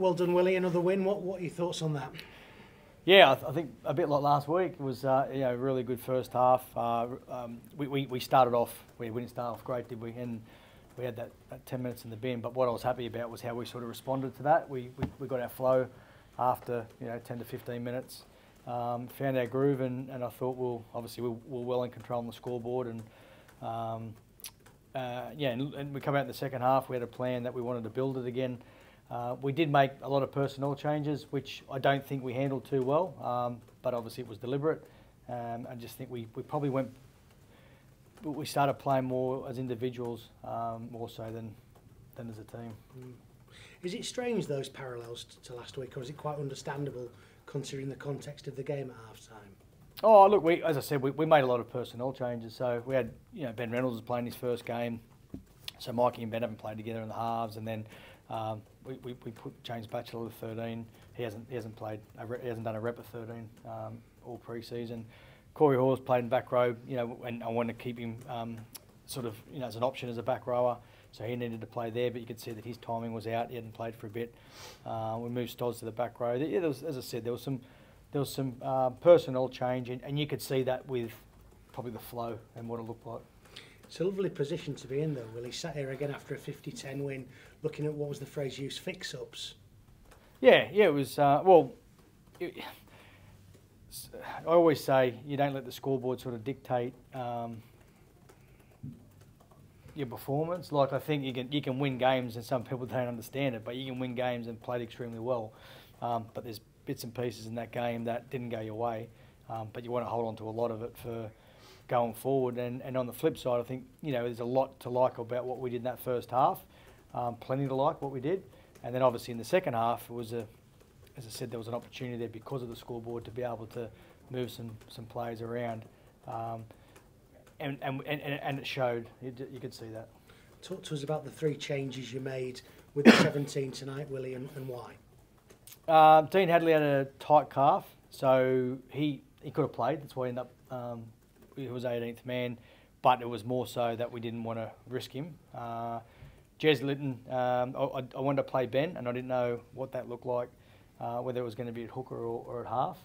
well done, Willie. Another win. What what are your thoughts on that? Yeah, I, th- I think a bit like last week it was uh, you know really good first half. Uh, um, we, we, we started off we, didn't start off great, did we? And we had that, that 10 minutes in the bin. But what I was happy about was how we sort of responded to that. We, we, we got our flow after you know 10 to 15 minutes. Um, found our groove and, and I thought we'll obviously we we're well in control on the scoreboard and um, uh, yeah and, and, we come out in the second half we had a plan that we wanted to build it again uh, we did make a lot of personnel changes which I don't think we handled too well um, but obviously it was deliberate um, I just think we, we probably went we started playing more as individuals um, more so than than as a team. Mm. Is it strange those parallels to last week, or is it quite understandable considering the context of the game at half time? Oh, look, we, as I said, we, we made a lot of personnel changes. So we had, you know, Ben Reynolds was playing his first game. So Mikey and Ben haven't played together in the halves, and then um, we, we, we, put James Batchelor to 13. He hasn't he hasn't played he hasn't done a rep at 13 um, all pre-season. Corey Hall's played in back row, you know, and I wanted to keep him um, sort of, you know, as an option as a back rower. So he needed to play there, but you could see that his timing was out. He hadn't played for a bit. Uh, we moved Stoz to the back row. Yeah, was, as I said, there was some there was some uh, personnel change, and, and, you could see that with probably the flow and what it looked like. It's a lovely position to be in, though. Willie sat here again after a 50-10 win, looking at what was the phrase used, fix-ups? Yeah, yeah, it was. Uh, well, it, I always say you don't let the scoreboard sort of dictate. Um, your performance. Like I think you can you can win games, and some people don't understand it, but you can win games and played extremely well. Um, but there's bits and pieces in that game that didn't go your way, um, but you want to hold on to a lot of it for going forward. And, and on the flip side, I think you know there's a lot to like about what we did in that first half. Um, plenty to like what we did, and then obviously in the second half it was a, as I said, there was an opportunity there because of the scoreboard to be able to move some some players around. Um, and, and, and, and it showed. You, you could see that. Talk to us about the three changes you made with the 17 tonight, Willie, and, and why. Um, Dean Hadley had a tight calf, so he he could have played. That's why he ended up um, he was 18th man, but it was more so that we didn't want to risk him. Uh, Jez Litten, um, I, I, wanted to play Ben, and I didn't know what that looked like, uh, whether it was going to be at hooker or, or at half.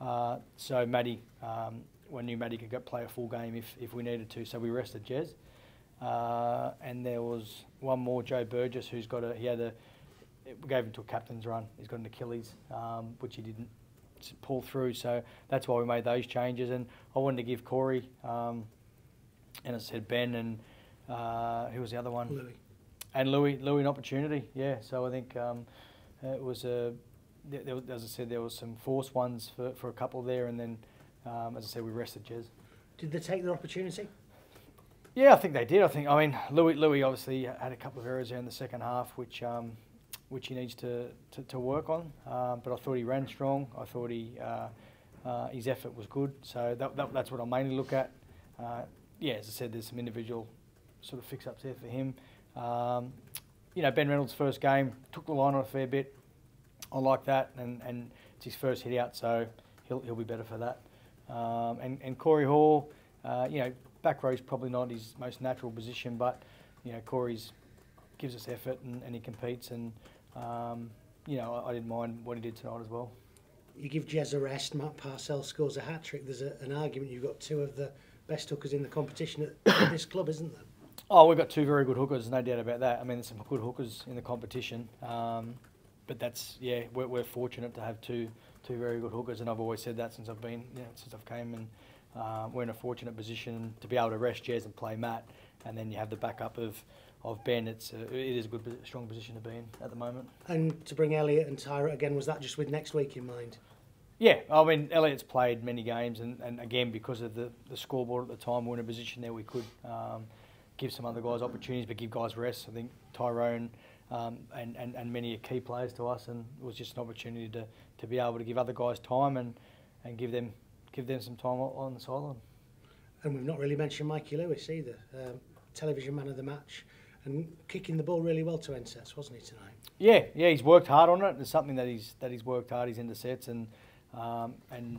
Uh, so Maddie um, I knew Matty could go play a full game if, if we needed to, so we rested Jez. Uh, and there was one more, Joe Burgess, who's got a, he had a, we gave him to a captain's run. He's got an Achilles, um, which he didn't pull through. So that's why we made those changes. And I wanted to give Corey, um, and I said Ben, and uh, who was the other one? Louis. And Louis, Louis, an opportunity. Yeah. So I think um, it was a, there, as I said, there was some force ones for, for a couple there, and then um, as I said, we rested Jez. Did they take their opportunity? Yeah, I think they did. I think, I mean, Louis, Louis obviously had a couple of errors there in the second half, which um, which he needs to, to, to work on. Um, but I thought he ran strong. I thought he uh, uh, his effort was good. So that, that, that's what I mainly look at. Uh, yeah, as I said, there's some individual sort of fix-ups there for him. Um, you know, Ben Reynolds' first game took the line on a fair bit. I like that, and, and it's his first hit out, so he'll, he'll be better for that. Um, and, and Corey Hall, uh, you know, back row is probably not his most natural position, but, you know, Corey's gives us effort and, and he competes. And, um, you know, I, I, didn't mind what he did tonight as well. You give Jez a rest, Matt Parcell scores a hat trick. There's a, an argument you've got two of the best hookers in the competition at this club, isn't there? Oh, we've got two very good hookers, no doubt about that. I mean, there's some good hookers in the competition. Um, but that's, yeah, we're, we're fortunate to have two two very good hookers, and I've always said that since I've been, you know, since I've came, and uh, we're in a fortunate position to be able to rest Jez and play Matt, and then you have the backup of of Ben. It's a, it is a good, strong position to be in at the moment. And to bring Elliot and Tyra again, was that just with next week in mind? Yeah, I mean Elliot's played many games, and, and again because of the, the scoreboard at the time, we're in a position there we could um, give some other guys opportunities, but give guys rest. I think Tyrone um, and, and, and many key players to us, and it was just an opportunity to, to be able to give other guys time and, and give them give them some time on the sideline. And we've not really mentioned Mikey Lewis either, um, television man of the match, and kicking the ball really well to end sets, wasn't he tonight? Yeah, yeah, he's worked hard on it. It's something that he's that he's worked hard. He's into sets and um, and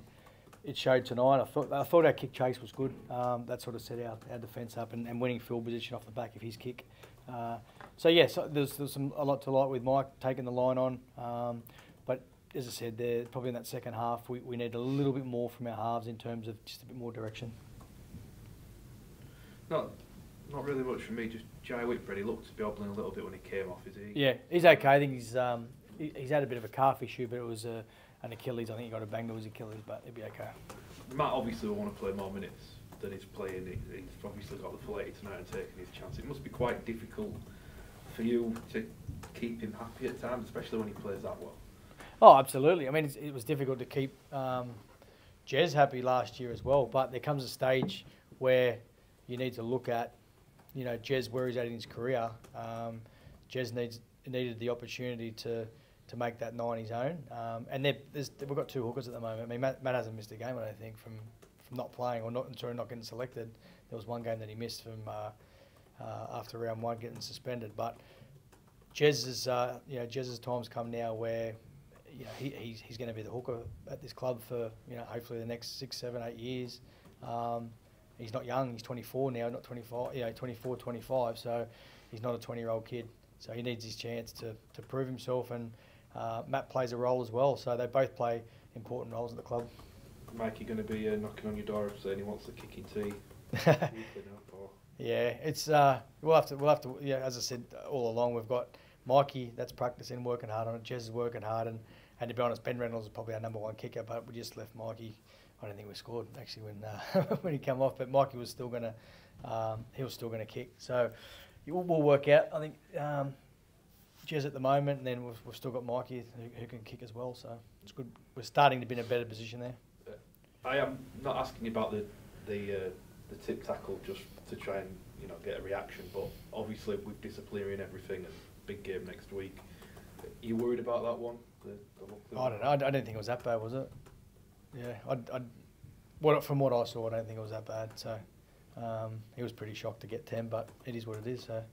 it showed tonight. I thought I thought our kick chase was good. Um, that sort of set our, our defence up and, and winning field position off the back of his kick Uh, so yes, yeah, so there's, there's some a lot to like with Mike taking the line on. Um, but as I said, there probably in that second half, we, we need a little bit more from our halves in terms of just a bit more direction. Not, not really much for me. Just Jai Whitbread. He looked to be hobbling a little bit when he came off. Is he? Yeah, he's okay. I think he's um, he, he's had a bit of a calf issue, but it was a, an Achilles. I think he got a bang to his Achilles, but he'll be okay. Matt obviously will want to play more minutes than he's playing. He, he's obviously got the full 80 tonight and taking his chance. It must be quite difficult for you to keep him happy at times, especially when he plays that well. Oh, absolutely. I mean, it was difficult to keep um, Jez happy last year as well, but there comes a stage where you need to look at, you know, Jez where he's at in his career. Um, Jez needs needed the opportunity to to make that nine his own. Um, and we've got two hookers at the moment. I mean, Matt, Matt, hasn't missed a game, I don't think, from, from not playing or not sorry, not getting selected. There was one game that he missed from uh, uh, after round one getting suspended. But Jez's, uh, you know, Jez's time's come now where you know, he, he's, he's going to be the hooker at this club for, you know, hopefully the next six, seven, eight years. Um, he's not young, he's 24 now, not 25, you know, 24, 25, so he's not a 20 year old kid. So he needs his chance to, to prove himself, and uh, Matt plays a role as well. So they both play important roles at the club. Mike, you going to be uh, knocking on your door saying he wants the kicking tee? yeah, it's uh, we'll have to we'll have to yeah. As I said all along, we've got Mikey that's practicing, working hard on it. Jez is working hard, and and to be honest, Ben Reynolds is probably our number one kicker, but we just left Mikey. I don't think we scored actually when uh, when he came off, but Mikey was still gonna um, he was still gonna kick. So we'll work out. I think um, Jez at the moment, and then we've, we've still got Mikey who, who, can kick as well. So it's good. We're starting to be in a better position there. I am not asking about the the uh, the tip tackle just to try and you know get a reaction, but obviously with disciplinary and everything, and big game next week, are you worried about that one? The, the I don't know. I don't think it was that bad, was it? Yeah, I, I, what from what I saw, I don't think it was that bad. So um, he was pretty shocked to get ten, but it is what it is. So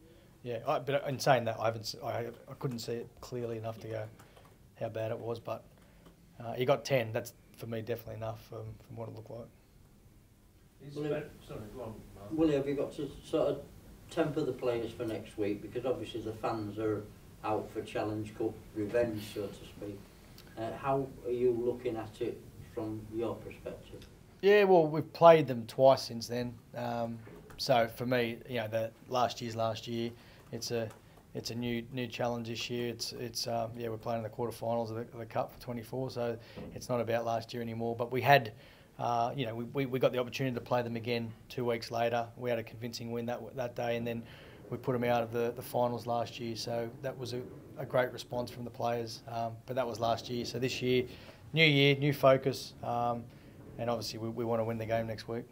yeah, I, but in saying that, I haven't, I, I couldn't see it clearly enough to go how bad it was, but uh, he got ten. That's for me definitely enough from, from what it looked like. Willie, sorry, on, Willie, have you got to sort of temper the players for next week because obviously the fans are out for Challenge Cup revenge, so to speak. Uh, how are you looking at it from your perspective? Yeah, well, we've played them twice since then. Um, so for me, you know, the last year's last year. It's a it's a new new challenge this year. It's it's um, yeah we're playing in the quarterfinals of the, of the cup for 24, so it's not about last year anymore. But we had. Uh, you know, we, we, we got the opportunity to play them again two weeks later. We had a convincing win that that day, and then we put them out of the, the finals last year. So that was a, a great response from the players. Um, but that was last year. So this year, new year, new focus, um, and obviously we, we want to win the game next week.